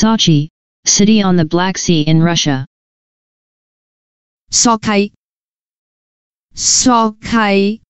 Sochi, city on the Black Sea in Russia. Sokai Sokai